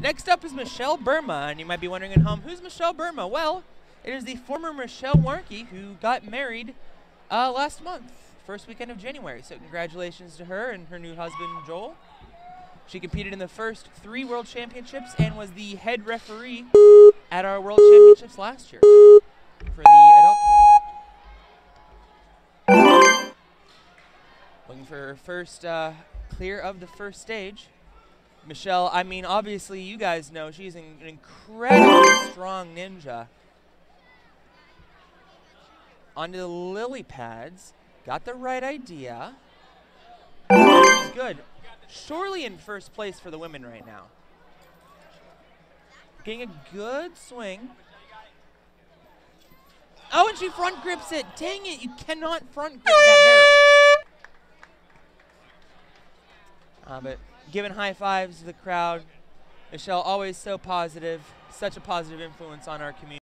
Next up is Michelle Burma, and you might be wondering at home, who's Michelle Burma? Well, it is the former Michelle Warnky who got married uh, last month, first weekend of January. So congratulations to her and her new husband, Joel. She competed in the first three World Championships and was the head referee at our World Championships last year for the adult. Looking for her first uh, clear of the first stage. Michelle, I mean, obviously, you guys know she's an incredibly strong ninja. Onto the lily pads. Got the right idea. She's good. Surely in first place for the women right now. Getting a good swing. Oh, and she front grips it. Dang it, you cannot front grip that barrel. Uh, but giving high fives to the crowd. Michelle, always so positive, such a positive influence on our community.